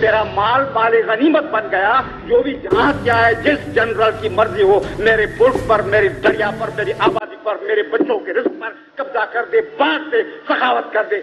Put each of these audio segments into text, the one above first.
तेरा माल माले गनीमत बन गया जो भी जहां क्या है जिस जनरल की मर्जी हो मेरे पुर्ख पर मेरी दरिया पर मेरी आबादी पर मेरे बच्चों के रिस्क पर कब्जा कर दे बांट दे सखावत कर दे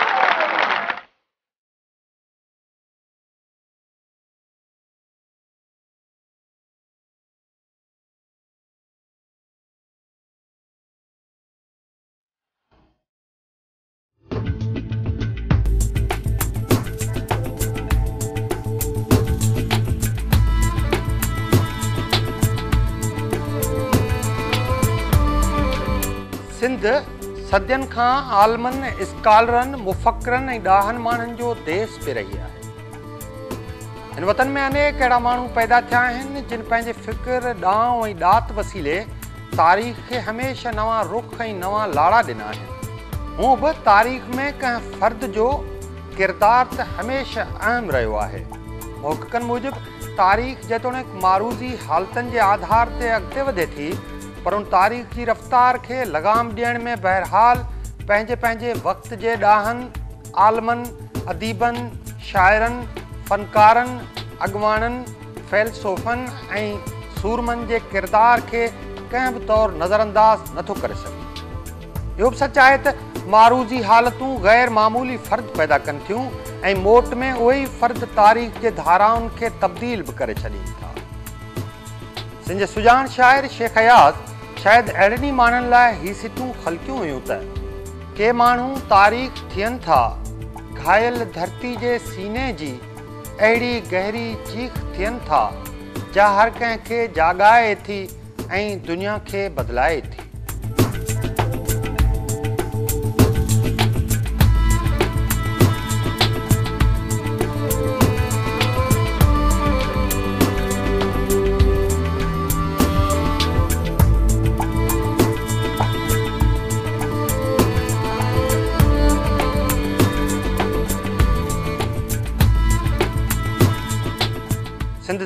सिंध सदियुनि खां आलमनि स्कालरनि मुफ़ख़्रनि ऐं ॾाहनि माण्हुनि जो देस बि रही आहे हिन वतन में अनेक अहिड़ा माण्हू पैदा थिया आहिनि जिन पंहिंजे फ़िक्र ॾांहुं ऐं दात वसीले तारीख़ खे हमेशह नवां रुख ऐं नवां लाड़ा ॾिना आहिनि हू बि तारीख़ में कंहिं फ़र्द जो किरदार त हमेशह अहम रहियो आहे होकनि मूजिबि तारीख़ जेतोणीकि मारूज़ी हालतुनि जे आधार ते अॻिते वधे थी पर उन तारीख़ जी रफ़्तार खे लगाम ॾियण में बहरहाल पंहिंजे पंहिंजे वक़्त जे ॾाहनि आलमनि अदीबनि शाइरनि फ़नकारनि अॻुवाणनि फैलसोफ़नि ऐं सूरमनि जे किरदार खे कंहिं बि तौरु नज़रअंदाज़ अंदाज़ नथो करे सघे इहो बि सच आहे त मारूज़ी हालतूं मामूली फ़र्दु पैदा कनि थियूं ऐं मोट में उहे ई फ़र्दु तारीख़ जे धाराउनि खे तब्दील बि करे छॾीनि था सिंध सुजान शाइरु शेखयात शायदि अहिड़नि माण्हुनि लाइ हिसितूं ख़ल्कियूं हुयूं त के माण्हू तारीख़ थियनि था घायल धरती जे सीने जी अहिड़ी गहरी चीख थियनि था जा हर कंहिंखे जाॻाए थी ऐं दुनिया खे बदिलाए थी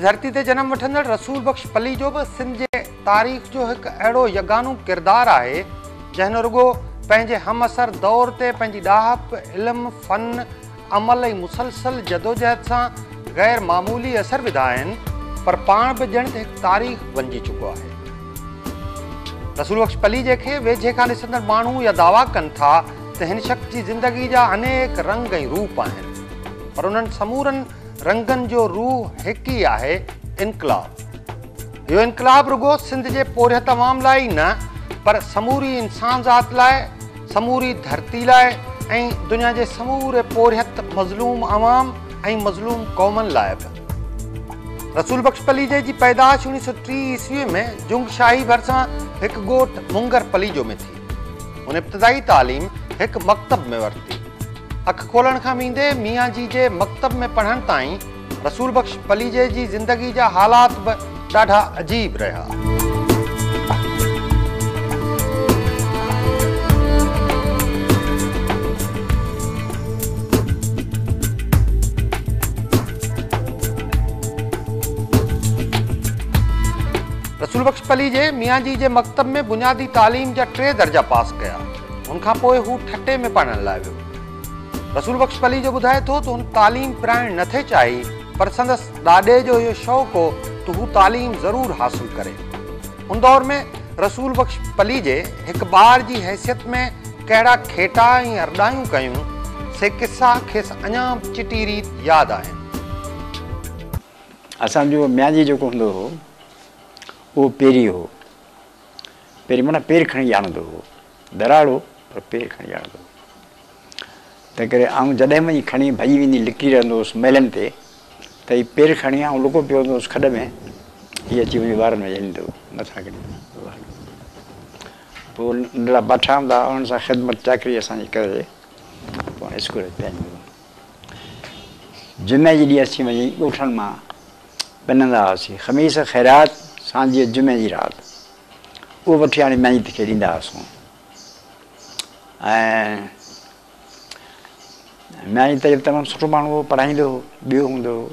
धरती ते जनमु वठंदड़ बख्श पली जो बि सिंध जे तारीख़ जो हिकु अहिड़ो यगानू किरदारु आहे जंहिं रुगो पंहिंजे हम असर दौर ते पंहिंजी ॾाह इल्मु फ़न अमल ऐं मुसलसल जदोजहद सां मामूली असर विधा आहिनि पर पाण बि ॼण ते हिकु तारीख़ वञिजी चुको आहे बख़्श पली जेके वेझे खां ॾिसंदड़ माण्हू या दावा कनि था त हिन शख़्स जी ज़िंदगी जा अनेक रंग ऐं रूप आहिनि पर उन्हनि समूरनि रंगनि जो रूह हिकु ई आहे इनकलाब इहो इनकलाब रुॻो सिंध जे पोरिहत अवाम लाइ न पर समूरी इंसान ज़ात लाइ समूरी धरती लाइ ऐं दुनिया जे समूरे पोरिहत मज़लूम आवाम ऐं मज़लूम क़ौमनि लाइ बि रसूल बख़्श पलीजे जी पैदाश उणिवीह सौ टीह ईस्वीअ में जुंगशाही भरिसां हिकु ॻोठु मुङर पलीजो में थी हुन इब्तिदाई तालीम हिकु मकतब में वरिती अख खोलण खां वेंदे मिया जी जे मकतब में पढ़ण ताईं बख़्श पलीजे जे ज़िंदगी जा हालात बि ॾाढा अजीब रहिया रसूल बख़्श पलीजे मियाँ जी जे मकतब में बुनियादी तालीम जा टे दर्जा पास कया हुनखां पोइ हू ठटे में पढ़ण लाइ वियो रसूल बख़्श पली जो ॿुधाए थो तालीम पाइणु नथे चाही पर संदसि ॾाॾे जो इहो शौक़ु हो त हू तालीम ज़रूरु हासिलु करे उन दौर में बख़्श पली जे हिकु ॿार जी हैसियत में कहिड़ा खे अरडायूं कयूं अञा चिटी रीति यादि आहे असांजो मिया जेको हूंदो हुओ तंहिं करे आऊं जॾहिं वञी खणी भॼी वेंदी लिकी रहंदो हुउसि मेलनि ते त हीअ पेर खणी ऐं लुको पियो हूंदो हुउसि खॾ में हीअ अची वञी ॿारनि में पोइ नंढा बाठा हूंदा हुआ हुननि सां ख़िदमत चाकरी असांजी करे पोइ स्कूल जुमे जे ॾींहुं असां वञी ॻोठनि मां पिनंदा हुआसीं ख़मीस ख़ैरात सां जुमे जी राति उहो वठी हाणे महीन खे ॾींदा हुआसीं ऐं मैं त इहो तमामु सुठो माण्हू हुओ पढ़ाईंदो हुओ ॿियो हूंदो हुओ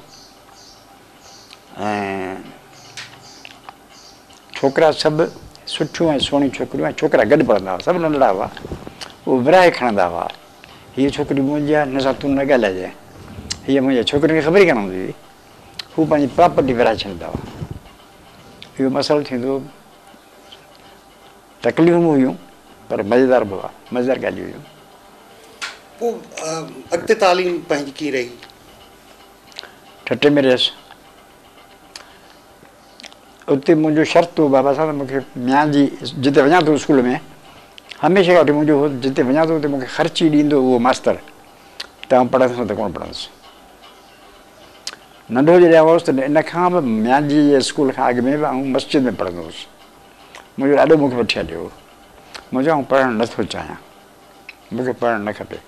ऐं छोकिरा सभु सुठियूं ऐं सुहिणियूं छोकिरियूं ऐं छोकिरा गॾु पढ़ंदा हुआ सभु नंढिड़ा हुआ उहे विरिहाए खणंदा हुआ हीअ छोकिरी मुंहिंजी आहे न सां तूं न ॻाल्हाइजांइ हीअ मुंहिंजे छोकिरियुनि खे ख़बर ई कोन हूंदी हुई हू पंहिंजी प्रोपर्टी विरिहाए छॾींदा हुआ इहो मसालो थींदो तकलीफ़ हुयूं पर मज़ेदार बि मज़ेदार ॻाल्हियूं हुयूं पोइ अॻिते पंहिंजी कीअं रही ठटे में रहियुसि उते मुंहिंजो शर्त हो बाबा सां मूंखे मिंजी जिते वञा थो स्कूल में हमेशह वटि मुंहिंजो जिते वञा थो ख़र्च ई ॾींदो उहो मास्तर त पढ़ंदुसि त कोन पढ़ंदुसि नंढो जॾहिं हुउसि त इन खां बि मियाजी स्कूल खां अॻु में बि मस्जिद में पढ़ंदो हुउसि मुंहिंजो ॾाॾो मूंखे वठी हलियो मुंहिंजो मां पढ़णु नथो चाहियां मूंखे पढ़णु न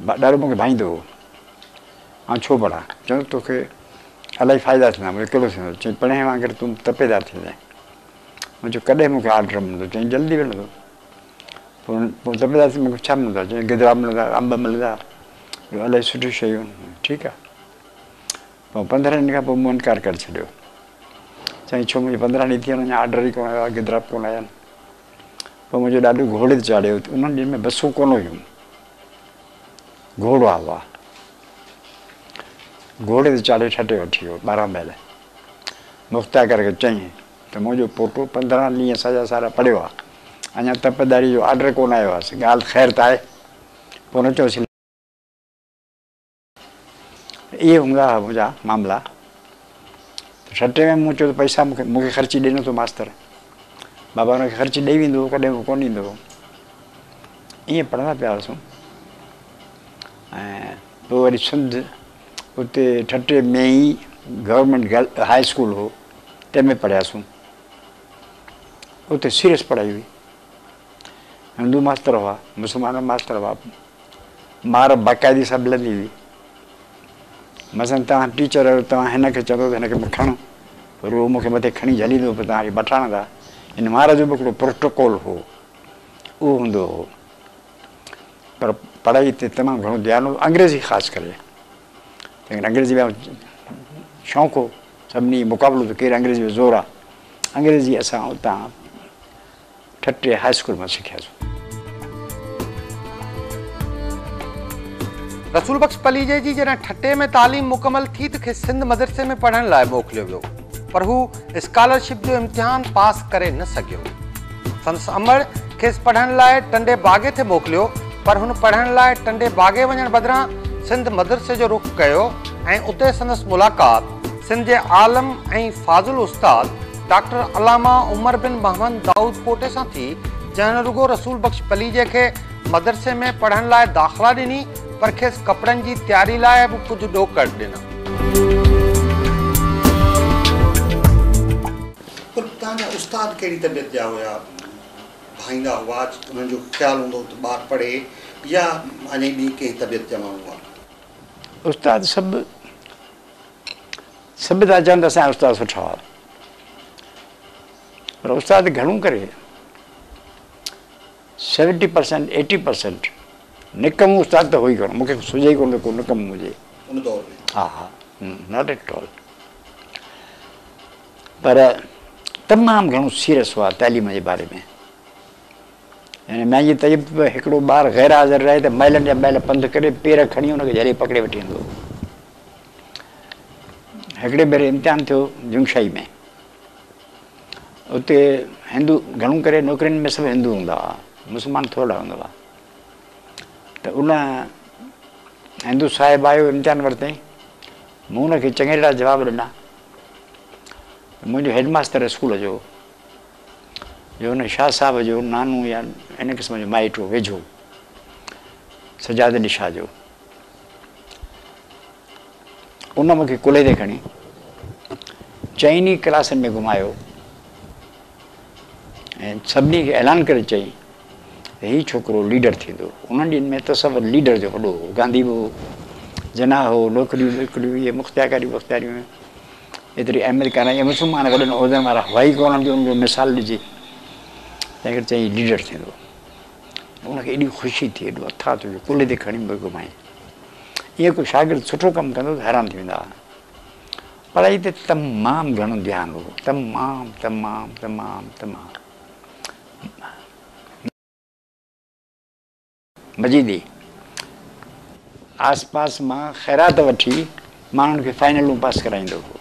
ॾाढो मूंखे भाईंदो हुओ मां छो बणा चयूं तोखे इलाही फ़ाइदा थींदा अकेलो थींदो चई पणे वांगुरु तूं तपेदार थींदे मुंहिंजो कॾहिं मूंखे ऑडर मिलंदो चई जल्दी मिलंदो पोइ तपेदार मूंखे छा मिलंदो चई गिदरा मिलंदा अंब मिलंदा इलाही सुठियूं शयूं ठीकु आहे पोइ पंद्रहं ॾींहंनि खां पोइ मूं इनकार करे छॾियो चई छो मुंहिंजे पंद्रहं ॾींहं थी विया ऑडर ई कोन हुयो आहे गिदरा कोन आया आहिनि पोइ मुंहिंजो ॾाढो घोड़े चाढ़ियो उन्हनि ॾींहंनि में बसूं कोन घोड़ो आहे वाह घोड़े ते चाढ़े छटे वठी वियो ॿारहं महिल मुख़्ता करे चई त मुंहिंजो पोटो पंद्रहं ॾींहं साॼा सारा पढ़ियो आहे अञा तपदारी जो ऑडर कोन आयो आहे से ॻाल्हि ख़ैरु त आहे पोइ न चयोसीं इहे हूंदा हुआ मुंहिंजा मामला छटे में मूं चयो kharchi पैसा to master baba अथऊं kharchi बाबा हुनखे ख़र्चु ॾेई वेंदो हुओ कॾहिं बि कोन ऐं पोइ वरी सिंध उते ठटे में ई गवर्नमेंट गर्ल हाई स्कूल हो तंहिंमें पढ़ियासीं उते सीरियस पढ़ाई हुई हिंदू मास्तर हुआ मुस्लमान मास्तर हुआ मार बाक़ाइदी सां मिलंदी हुई मसां तव्हां टीचर आहियो तव्हां हिनखे चवंदो त हिनखे खणो पर उहो मूंखे मथे खणी झलींदो तव्हांखे मटाण था हिन मार जो बि हिकिड़ो प्रोटोकॉल हो उहो हूंदो हो पर પઢાઈ તે તમામ ઘણું ધ્યાન અંગ્રેજી ખાસ કરીએ અંગ્રેજીમાં शौक़ु हो सभिनी मुक़ाबिलो त तो केरु अंग्रेजी में ज़ोर आहे अंग्रेजी असां उतां ठटे हाई स्कूल मां रसूल बख्श पलीजे की जॾहिं ठटे में तालीम मुकमल थी त खे सिंध मदरसे में पढ़ने लाइ मोकिलियो पर हू स्कॉलरशिप जो इम्तिहान पास करे न सघियो संदसि अमर खेसि पढ़ण लाइ टंडे बागे ते मोकिलियो पर हुन पढ़ण लाइ टंडे बाग़े वञण बदिरां सिंध मदरसे जो रुख कयो ऐं उते संदसि मुलाक़ात सिंध जे आलम ऐं फ़ाज़ुल उस्ताद डॉक्टर अलामा उमर बिन महमद दाऊद कोटे सां थी जंहिं रुगो रसूल बख़्श पलीजे खे मदरसे में पढ़ण लाइ दाख़िला ॾिनी पर खेसि कपिड़नि जी तयारी लाइ बि कुझु ॾोकर ॾिनो उस्ताद कहिड़ी तबियत जा हुया भाईंदा हुआ उन्हनि जो ख़्यालु हूंदो त ॿारु पढ़े या अञा ॿी कंहिं तबियत जा हुआ उस्ताद सभु सभु था चवनि उस्ताद सुठा पर उस्ताद घणो करे सेवेंटी परसेंट एटी परसेंट निकम उस्ताद त तो हुई कोन मूंखे सुझे ई कोन को निकम हुजे हा हा नॉट एट ऑल पर तमामु घणो सीरियस हुआ तैलीम जे बारे में ऐं मां तबियत हिकिड़ो ॿारु गैर हाज़िर रहे त महिलनि जा महिल पंधु करे पेर खणी हुनखे जरे पकिड़े वठी ईंदो हिकिड़े भेरे इम्तिहान थियो जूनशाई में उते हिंदू घणो करे नौकिरियुनि में सभु हिंदू हूंदा हुआ मुस्लमान थोरा हूंदा हुआ त उन हिंदू साहिबु आयो इम्तिहान वरितईं मूं हुनखे चङे जवाबु ॾिना मुंहिंजो हैड स्कूल जो जो हुन शाह साहिब जो नानू या इन क़िस्म जो माइटु वेझो सजाद निशा जो उन मूंखे कुले ते खणी चइनि क्लासनि में घुमायो ऐं सभिनी खे ऐलान करे चई त हीउ छोकिरो लीडर थींदो उन्हनि ॾींहनि में त सभु लीडर जो वॾो हो गांधी बि हो जना हो नौकिरियूं वोकरियूं इहे मुख़्तियाकारी मुख़्तियारियूं एतिरी अमेरिका न इहे मुस्लमान वॾनि उहिदारा हवाई कोन्हनि जो मिसाल ॾिजे तंहिं करे चई लीडर थींदो उनखे एॾी ख़ुशी थी एॾो अथा तुंहिंजो कुल ते खणी घुमाए ईअं को शागिर्दु सुठो कमु कंदो त हैरान थी वेंदा हुआ पढ़ाई ते तमामु घणो ध्यानु हो तमामु तमामु तमामु तमामु मज़ीदी आस पासि मां ख़ैरात वठी माण्हुनि खे फाइनलूं पास कराईंदो हुओ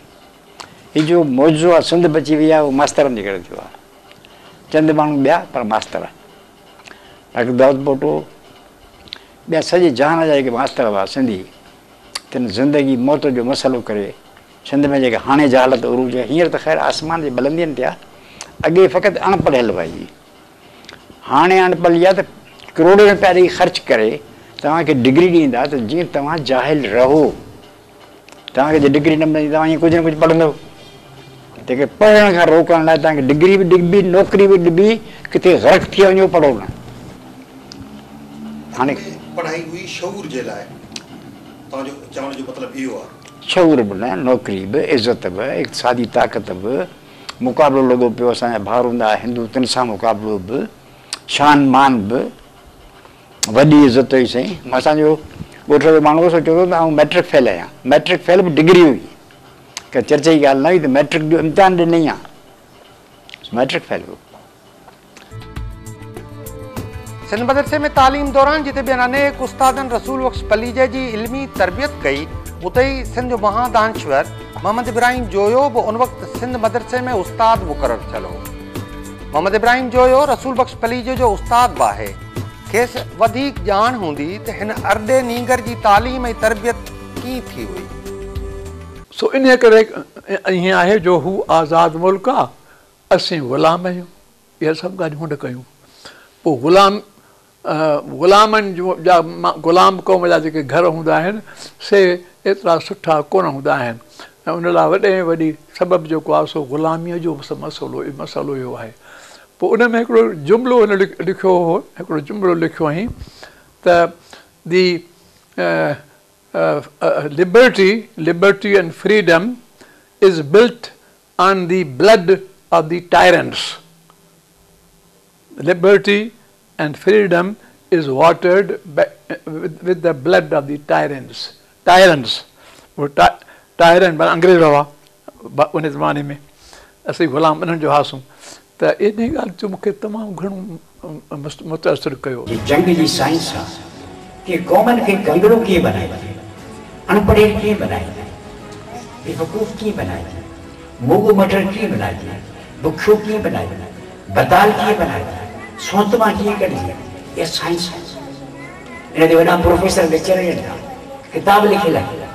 ही जो मौज़ो आहे सिंध बची वई आहे उहो मास्तरनि जे करे थियो आहे चंद माण्हू ॿिया पर मास्तर दाऊद बोटो ॿिया सॼे जहान जा जेके मास्तर हुआ सिंधी तिन ज़िंदगी मौत जो मसलो करे सिंध में जेके हाणे जहात उर हींअर त ख़ैर आसमान जे बलंदियुनि ते आहे अॻे फ़क़ति अनपढ़ियल भई हाणे अणपढ़ या आहे त करोड़े रुपया ते ख़र्च करे तव्हांखे डिग्री ॾींदा त जीअं तव्हां ज़ाहिल रहो तव्हांखे डिग्री न मिलंदी तव्हां ईअं कुझु न कुझु पढ़ंदव तंहिंखे पढ़ण खां रोकण लाइ तव्हांखे डिग्री भी ॾिबी नौकिरी बि ॾिबी किथे ग़र्क़ु थी वञो पढ़ो न हाणे पढ़ाई हुई शऊर जे लाइ तव्हांजो चवण जो मतिलबु न नौकिरी बि इज़त बि इक़्तिसादी ताक़त बि मुकाबलो लगो पियो असांजा भाउर हूंदा हुआ हिंदू तिन सां मुक़ाबिलो बि शान मान बि वॾी इज़त हुई सही असांजो ॻोठ जो माण्हू सोचियो मैट्रिक फेल आया मैट्रिक फेल भी डिग्री हुई ಚರ್ಚೆಗೆ ಅಲ್ಲ ಇದು ಮೆಟ್ರಿಕ್ ಇಮ್ತಿಹಾನ್ ಡಿನ್ನಿಯ ಮೆಟ್रिक फेल हुई सिंध मदरसे में तालीम दौरान जिते बि अनेक उस्तादनि रसूल बख़्श पलीजे जी इल्मी तरबियत कई उते ई सिंध महादानश्वर मोहम्मद इब्राहिम जोयो बि उन वक़्तु सिंध मदरसे में उस्ताद मुक़ररु थियल हो मोहम्मद इब्राहिम जोयो रसूल बख़्श पलीजे जो उस्तादु बि आहे खेसि वधीक ॼाण हूंदी त नींगर जी तालीम तरबियत कीअं थी हुई सो इन करे ईअं आहे जो हू आज़ादु मुल्क आहे असीं ग़ुलाम आहियूं इहे सभु ॻाल्हियूं न कयूं पोइ ग़ुलाम ग़ुलामनि जूं ग़ुलाम क़ौम जा जेके घर हूंदा आहिनि से एतिरा सुठा कोन हूंदा आहिनि ऐं उन लाइ वॾे में वॾी सबबु जेको आहे सो ग़ुलामीअ जो मसालो मसालो इहो आहे पोइ उन में हिकिड़ो जुमिलो हिन लिखियो हो हिकिड़ो जुमिलो लिखियो हुई त दी uh, uh, liberty, liberty and freedom is built on the blood of the tyrants. Liberty and freedom is watered by, with, with, the blood of the tyrants. Tyrants. वो टायरन माना अंग्रेज हुआ उन ज़माने में असीं ग़ुलाम उन्हनि जो हुआसीं त इन ॻाल्हि जो मूंखे तमामु घणो मुतासिर कयो जंग जी साइंस आहे की क़ौमनि खे कंगड़ो कीअं अनपढ़े क्यों बनाए गए बेवकूफ क्यों बनाए गए मूग मटर क्यों बनाए गए भुखो क्यों बनाए गए बताल क्यों बनाए गए सोतमा क्यों कर दिया ये साइंस है इन्हें वॾा प्रोफेसर लेक्चर किताब लिखियल आहे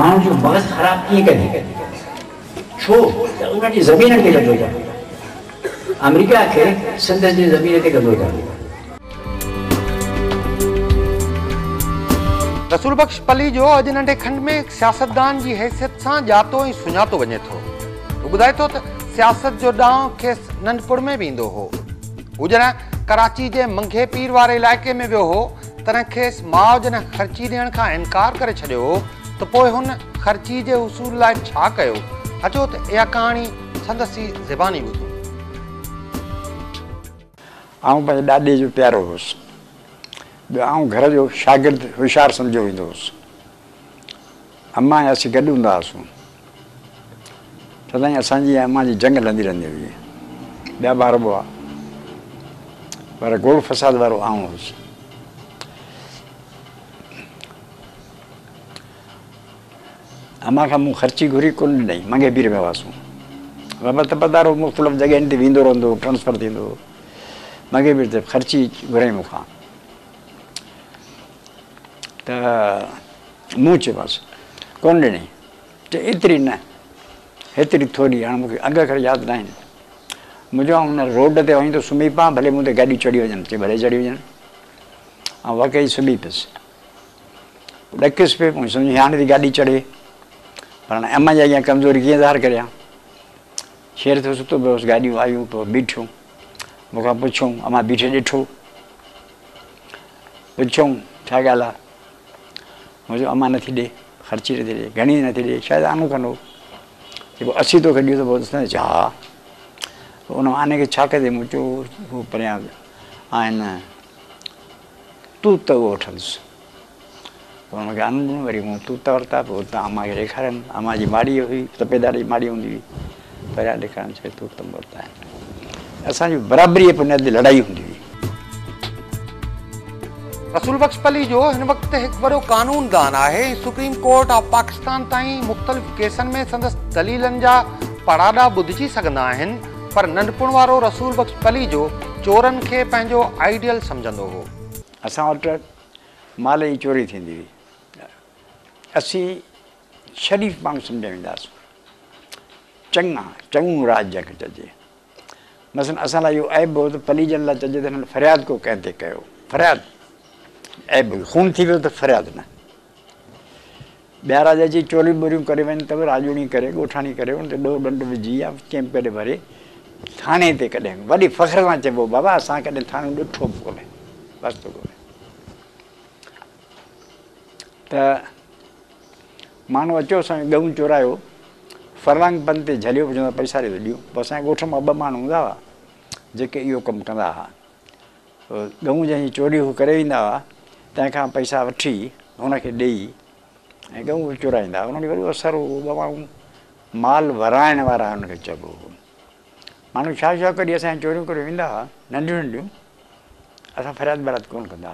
माण्हू जो मग़ज़ ख़राब कीअं कजे छो त उन्हनि ज़मीन ते कंदो अथनि अमेरिका खे सिंध ज़मीन ते कंदो अथनि रसूल बख्श पली जो अज नंढे खंड में सियासतदान की हैसियत से जातो ही सुञातो वञे थो ॿुधाए थो त सियासत जो ॾांहुं खेस नंढपुड़ में भी ईंदो हो जै कराची के मंघे पीर वारे इलाके में वो हो तॾहिं खेस माओ जन ख़र्ची दियण का इनकार करे छॾियो खर्ची के उसूल हुन ख़र्ची जे उसूल लाइ छा कयो अचो त इहा कहाणी संदसि ॿुधो हुउसि घर जो शागिर्द होशियारु सम्झो वेंदो हुउसि ऐं असीं गॾु हूंदा हुआसीं असांजी अम्मा जी जंग लंदी रहंदी हुई ॿिया ॿार बि हुआ पर बुआ फसाद वारो आऊं हुउसि अमा खां मूं ख़र्ची घुरी कोन ॾिनई मंगे बीर में हुआसीं बाबा मुख़्तलिफ़ जॻहियुनि ते वेंदो रहंदो ट्रांसफर थींदो मंगे बीर ते ख़र्ची घुराई मूंखां त मूं चयोमांसि कोन ॾिनई चइ एतिरी न हेतिरी थोरी हाणे मूंखे अघ खां यादि न आहिनि मुंहिंजो हुन रोड ते वञी थो सुम्ही पां भले मूं ते गाॾी चढ़ी वञनि ते भले चढ़ी वञनि ऐं वाकई सुम्ही पियुसि ॾकियुसि पियो सम्झी हाणे थी गाॾी चढ़े पर हाणे अमां जी अॻियां कमज़ोरी कीअं ज़ाहिर करियां शेर थो सुतो पियोसि गाॾियूं आयूं पोइ बीठियूं मूंखां पुछूं अमां बीठे ॾिठो पुछूं छा ॻाल्हि आहे मुंहिंजो अमां नथी ॾे ख़र्ची नथी ॾे घणी नथी ॾे शायदि आनो कंदो जेको असी थो कढियूं त पोइ न छा उन आने खे छा कजे मूं चयो उहो परियां आहिनि तू त उहो वठंदुसि पोइ हुनखे ॾिनो वरी तू त वरिता पोइ हुतां अमा खे ॾेखारनि अमा जी माड़ी हुई त तपेदार जी माड़ी हूंदी हुई परियां वरिता आहिनि असांजी बराबरीअ बराबरी अॼु लड़ाई हूंदी रसूल बक्स पली जो हिन वक़्तु हिकु वॾो दान आहे सुप्रीम कोर्ट ऑफ पाकिस्तान ताईं मुख़्तलिफ़ केसनि में संदसि दलीलनि जा पराॾा ॿुधिजी सघंदा आहिनि पर नंढपण वारो रसूल बक्स पली जो चोरनि खे पंहिंजो आइडियल समुझंदो हो असां वटि माल जी चोरी थींदी हुई असीं शरीफ़ पाण सम्झण वेंदासीं चङा चङो राज खे चइजे न असां लाइ इहो ऐब हो पलीजनि लाइ चइजे त फ़रियाद को कंहिं ते कयो फ़रियादि ऐं बि ख़ून थी वियो त फरियादु न ॿिया राजा अची चोरी ॿोरियूं करे वञ त राजूणी करे ॻोठाणी करे ॾोहु ॾंड विझी आहे कंहिं पेट भरे थाणे ते कॾहिं वॾी फ़ख्र सां चइबो बाबा असां कॾहिं थाणो ॾिठो बि कोन्हे कोन्हे त माण्हू अचो असांजो ॻहूं चोरायो फर्लांगन ते झलियो विझंदा पैसा ॾेई विझूं पर असांजे ॻोठ मां ॿ माण्हू हूंदा हुआ जेके इहो कमु कंदा हुआ चोरी तंहिंखां पैसा वठी हुनखे ॾेई ऐं गऊं चोराईंदा हुआ हुनखे वॾो असरु हुओ माल वराइण वारा हुनखे चइबो हुओ माण्हू छा छा कॾहिं असां चोरियूं करियूं ईंदा हुआ नंढियूं नंढियूं असां फ़रियाद बराद कोन कंदा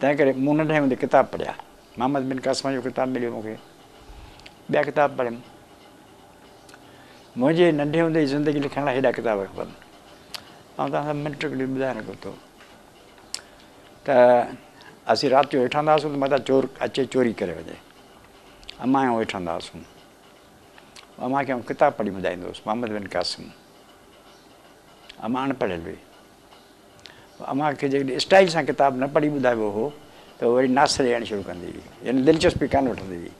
तंहिं करे मूं नंढे हूंदे किताब पढ़िया मोहम्मद बिन कासमा जो किताब मिलियो मूंखे ॿिया किताब पढ़ियमि मुंहिंजे नंढे हूंदे ज़िंदगी लिखण लाइ हेॾा किताब ऐं तव्हां सां त असीं राति जो वेठंदा हुआसीं त मथां चोर अचे चोरी करे वञे अम्मां जो वेठंदासूं अमा खे किताबु पढ़ी ॿुधाईंदो हुअसि मोहम्मद बिन कासिम अमा अनपढ़ियल हुई अमा खे जेकॾहिं स्टाइल सां किताबु न पढ़ी ॿुधाइबो हो त वरी नास ॾियणु शुरू कंदी हुई यानी दिलचस्पी कान वठंदी हुई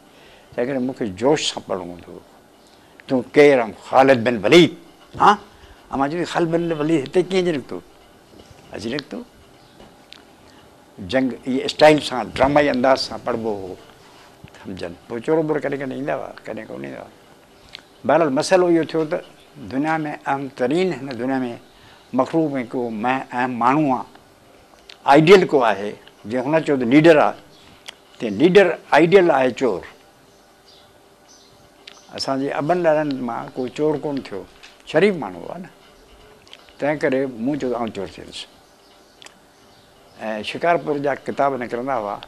तंहिं करे मूंखे जोश सां पढ़णो हूंदो हुओ तूं केरु ख़ालिद बिन भली हा अमा चवंदी ख़ालि बिन भली हिते कीअं निकितो अॼु निकितो जंग इहा स्टाइल सां ड्रामाई अंदाज़ सां पढ़िबो हो सम्झनि पोइ चोरो बोरो कॾहिं कॾहिं ईंदा हुआ कॾहिं कोन ईंदो बहिर मसइलो इहो थियो त दुनिया में अहम तरीन हिन दुनिया में मखरूब में को मह अहम माण्हू आहे आइडियल को आहे जीअं हुन चयो त लीडर आहे लीडर आइडियल आहे चोर असांजे अबन ॾाढनि मां को चोर कोन थियो शरीफ़ माण्हू आहे न तंहिं करे मूं चोर थियुसि ऐं शिकारपुर जा किताब निकिरंदा हुआ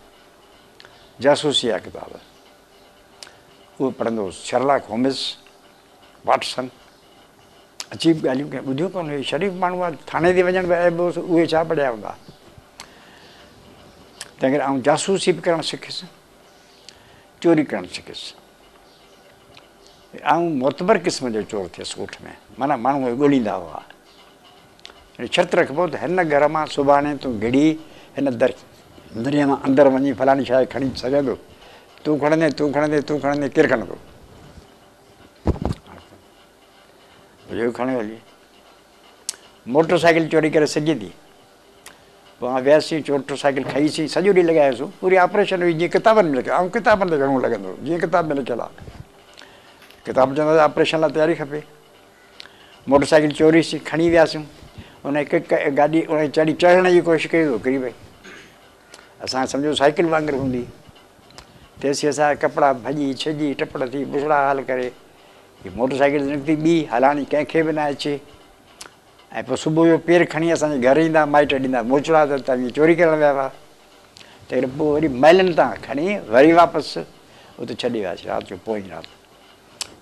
जासूसी जा किताब उहो पढ़ंदो हुउसि शरला होमिस वाटसन अजीब ॻाल्हियूं कंहिं ॿुधियूं कोन हुयूं शरीफ़ माण्हू आहे थाणे ते वञण बि हुउसि उहे छा पढ़िया हूंदा तंहिं करे मां जासूसी बि करणु सिखियुसि चोरी करणु सिखियुसि ऐं मोतबर क़िस्म जो चोर थियुसि ॻोठ में माना माण्हू ॻोल्हींदा हुआ छत रखिबो त हिन घर मां सुभाणे तूं घिड़ी हिन दर दरिया मां अंदरि वञी फलाणी शइ खणी सघंदो तूं खणंदे तूं खणंदे तूं खणंदे केरु खणंदो हली मोटर साइकिल चोरी करे सघे थी पोइ मां वियासीं मोटर साइकिल खईसीं सॼो ॾींहुं लॻायोसीं पूरी ऑपरेशन हुई जीअं किताबनि में लिखियलु ऐं किताबनि ते घणो लॻंदो जीअं किताब में लिखियलु आहे किताब चवंदा त ऑपरेशन लाइ तयारी खपे मोटर साइकिल चोरीसीं खणी वियासीं उन हिकु गाॾी उन चढ़ी चढ़ण जी कोशिशि कई ग़रीब असां सम्झो साइकिल वांगुरु हूंदी तेसीं असां कपिड़ा भॼी छॾी टपड़ थी बुसड़ा हाल करे हीअ मोटर साइकिल निकिती ॿी हलाणी कंहिंखे बि न अचे ऐं पोइ सुबुह जो पेर खणी असांजे घर ईंदा माइट ॾींदा मोचड़ा त तव्हांजी चोरी करणु विया हुआ त पोइ वरी महिलनि तां खणी वरी वापसि उते छॾे वियासीं राति जो पोइ ई राति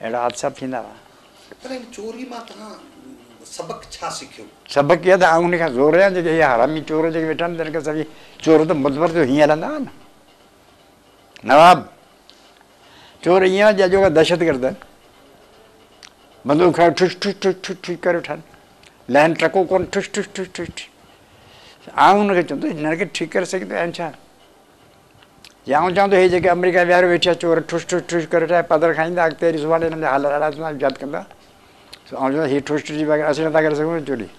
अहिड़ा हादसा थींदा हुआ सबक इहा ॾियां जेके वेठा आहिनि हीअं हलंदा न नवाब चोर ईअं दहशतगर्द ठुस ठीकु करे वेठा लहन लैन टको कोन ठुस ठुस ठुस ठुस आउं हुनखे चवंदो हिनखे ठीकु करे सघंदो आहियां छा या आऊं चवंदो इहे जेके अमेरिका वेठी आहे चोर ठुस ठुस ठुस करे वेठा पधर खाईंदा तेरिस वारे हिनखे हल हला यादि कंदा अझ हिट ठुस वगैरे असेल वगैरे सगळं चोली